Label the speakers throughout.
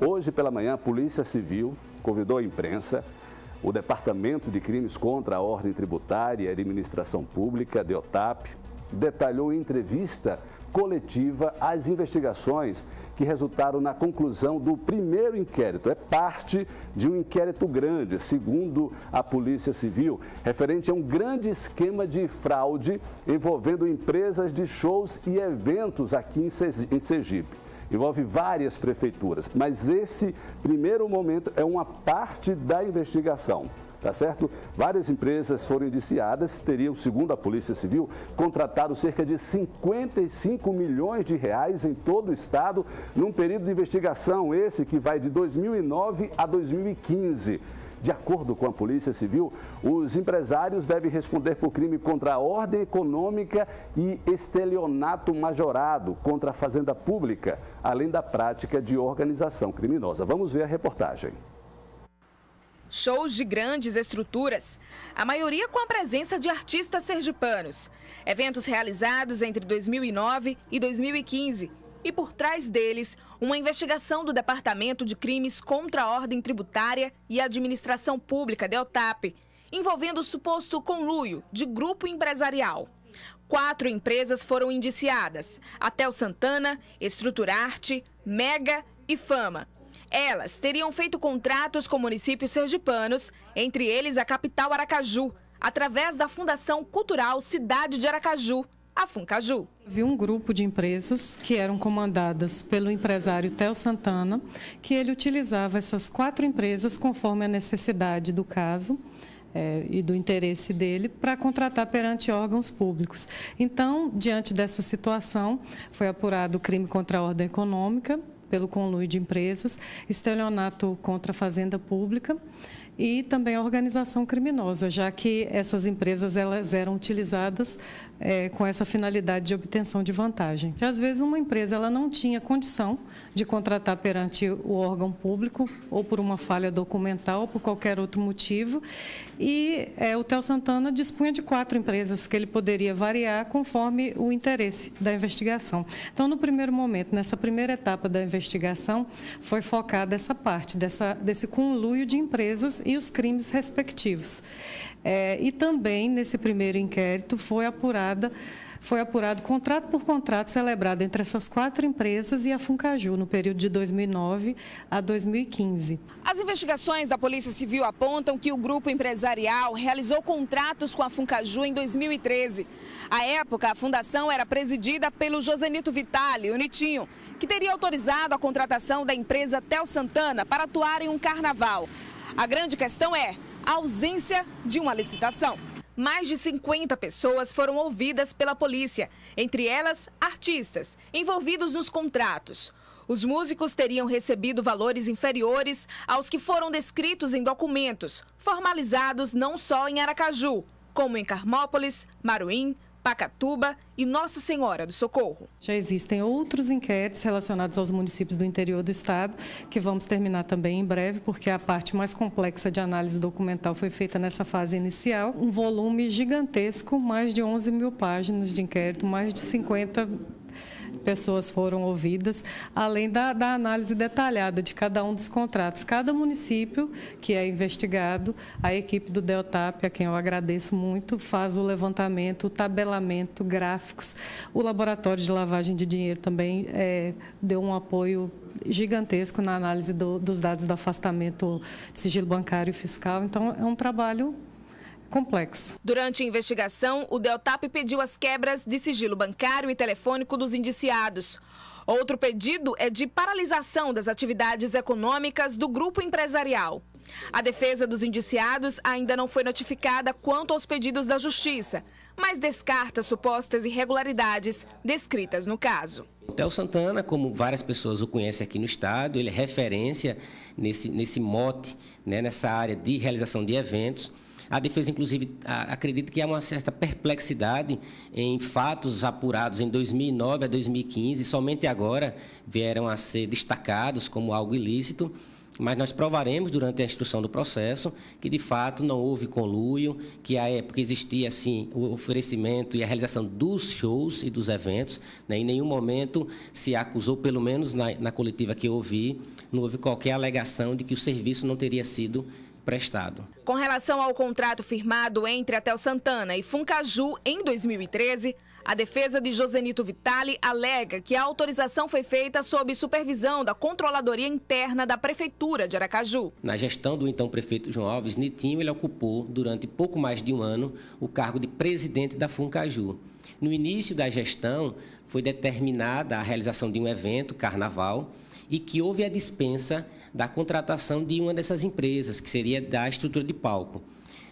Speaker 1: Hoje pela manhã, a Polícia Civil convidou a imprensa, o Departamento de Crimes contra a Ordem Tributária e Administração Pública, DEOTAP, detalhou em entrevista coletiva as investigações que resultaram na conclusão do primeiro inquérito. É parte de um inquérito grande, segundo a Polícia Civil, referente a um grande esquema de fraude envolvendo empresas de shows e eventos aqui em Sergipe. Envolve várias prefeituras, mas esse primeiro momento é uma parte da investigação tá certo? Várias empresas foram indiciadas, teriam, segundo a Polícia Civil, contratado cerca de 55 milhões de reais em todo o estado num período de investigação, esse que vai de 2009 a 2015. De acordo com a Polícia Civil, os empresários devem responder por crime contra a ordem econômica e estelionato majorado contra a fazenda pública, além da prática de organização criminosa. Vamos ver a reportagem
Speaker 2: shows de grandes estruturas, a maioria com a presença de artistas sergipanos. Eventos realizados entre 2009 e 2015 e por trás deles, uma investigação do Departamento de Crimes contra a Ordem Tributária e Administração Pública, DELTAP, envolvendo o suposto conluio de grupo empresarial. Quatro empresas foram indiciadas: Atel Santana, Estruturarte, Mega e Fama. Elas teriam feito contratos com municípios sergipanos, entre eles a capital Aracaju, através da Fundação Cultural Cidade de Aracaju, a Funcaju.
Speaker 3: Havia um grupo de empresas que eram comandadas pelo empresário Tel Santana, que ele utilizava essas quatro empresas conforme a necessidade do caso. É, e do interesse dele para contratar perante órgãos públicos. Então, diante dessa situação, foi apurado crime contra a ordem econômica, pelo conluio de empresas, estelionato contra a fazenda pública e também a organização criminosa, já que essas empresas elas eram utilizadas é, com essa finalidade de obtenção de vantagem. Às vezes uma empresa ela não tinha condição de contratar perante o órgão público ou por uma falha documental ou por qualquer outro motivo e é, o Tel Santana dispunha de quatro empresas que ele poderia variar conforme o interesse da investigação. Então, no primeiro momento, nessa primeira etapa da investigação, foi focada essa parte dessa, desse conluio de empresas e os crimes respectivos. É, e também, nesse primeiro inquérito, foi apurada foi apurado contrato por contrato celebrado entre essas quatro empresas e a Funcaju no período de 2009 a 2015.
Speaker 2: As investigações da Polícia Civil apontam que o grupo empresarial realizou contratos com a Funcaju em 2013. À época, a fundação era presidida pelo Josenito Vitali, o Nitinho, que teria autorizado a contratação da empresa Tel Santana para atuar em um carnaval. A grande questão é a ausência de uma licitação. Mais de 50 pessoas foram ouvidas pela polícia, entre elas artistas envolvidos nos contratos. Os músicos teriam recebido valores inferiores aos que foram descritos em documentos, formalizados não só em Aracaju, como em Carmópolis, Maruim, Pacatuba e Nossa Senhora do Socorro.
Speaker 3: Já existem outros inquéritos relacionados aos municípios do interior do estado, que vamos terminar também em breve, porque a parte mais complexa de análise documental foi feita nessa fase inicial. Um volume gigantesco, mais de 11 mil páginas de inquérito, mais de 50 pessoas foram ouvidas, além da, da, análise detalhada de cada um dos contratos. Cada município que é investigado, a equipe do Deltap, a quem eu agradeço muito, faz o levantamento, o tabelamento, gráficos. O laboratório de lavagem de dinheiro também é, deu um apoio gigantesco na análise do, dos dados do afastamento de sigilo bancário e fiscal. Então, é um trabalho complexo.
Speaker 2: Durante a investigação, o Deltap pediu as quebras de sigilo bancário e telefônico dos indiciados. Outro pedido é de paralisação das atividades econômicas do grupo empresarial. A defesa dos indiciados ainda não foi notificada quanto aos pedidos da Justiça, mas descarta supostas irregularidades descritas no caso.
Speaker 4: O Theo Santana, como várias pessoas o conhecem aqui no Estado, ele é referência nesse, nesse mote, né, nessa área de realização de eventos. A defesa, inclusive, acredita que há uma certa perplexidade em fatos apurados em 2009 a 2015, somente agora vieram a ser destacados como algo ilícito. mas nós provaremos durante a instrução do processo que de fato não houve conluio, que à época existia assim o oferecimento e a realização dos shows e dos eventos. Né? Em nenhum momento se acusou, pelo menos na, na coletiva que eu ouvi, não houve qualquer alegação de que o serviço não teria sido prestado.
Speaker 2: Com relação ao contrato firmado entre a Tel Santana e Funcaju em 2013, a defesa de Josenito Vitali alega que a autorização foi feita sob supervisão da Controladoria Interna da Prefeitura de Aracaju.
Speaker 4: Na gestão do então prefeito João Alves Nitinho, ele ocupou durante pouco mais de um ano o cargo de presidente da Funcaju. No início da gestão, foi determinada a realização de um evento, carnaval, e que houve a dispensa da contratação de uma dessas empresas, que seria da estrutura de palco.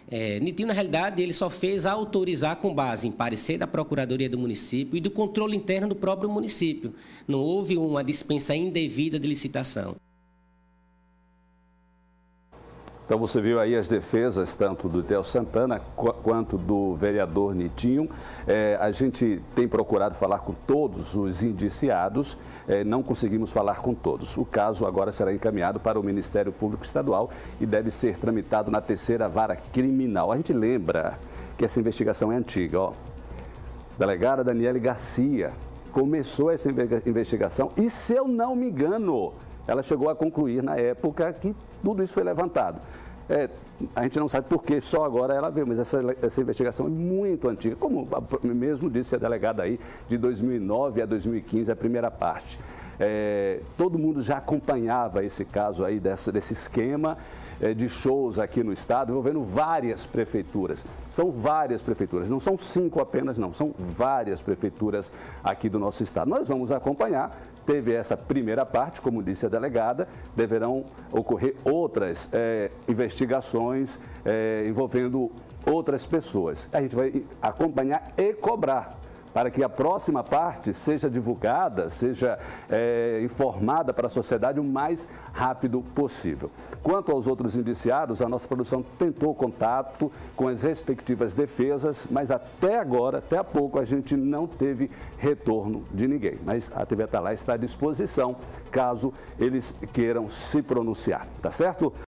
Speaker 4: É, Nitinho, na realidade, ele só fez autorizar com base em parecer da Procuradoria do município e do controle interno do próprio município. Não houve uma dispensa indevida de licitação.
Speaker 1: Então você viu aí as defesas tanto do Theo Santana quanto do vereador Nitinho. É, a gente tem procurado falar com todos os indiciados, é, não conseguimos falar com todos. O caso agora será encaminhado para o Ministério Público Estadual e deve ser tramitado na terceira vara criminal. A gente lembra que essa investigação é antiga, ó. Delegada Daniele Garcia começou essa investigação e, se eu não me engano, ela chegou a concluir na época que tudo isso foi levantado. É, a gente não sabe por que só agora ela veio, mas essa, essa investigação é muito antiga, como mesmo disse a delegada aí, de 2009 a 2015, a primeira parte. É, todo mundo já acompanhava esse caso aí, dessa, desse esquema é, de shows aqui no estado, envolvendo várias prefeituras. São várias prefeituras, não são cinco apenas, não, são várias prefeituras aqui do nosso estado. Nós vamos acompanhar Teve essa primeira parte, como disse a delegada, deverão ocorrer outras é, investigações é, envolvendo outras pessoas. A gente vai acompanhar e cobrar para que a próxima parte seja divulgada, seja é, informada para a sociedade o mais rápido possível. Quanto aos outros indiciados, a nossa produção tentou contato com as respectivas defesas, mas até agora, até há pouco, a gente não teve retorno de ninguém. Mas a TV Atalá está à disposição caso eles queiram se pronunciar, tá certo?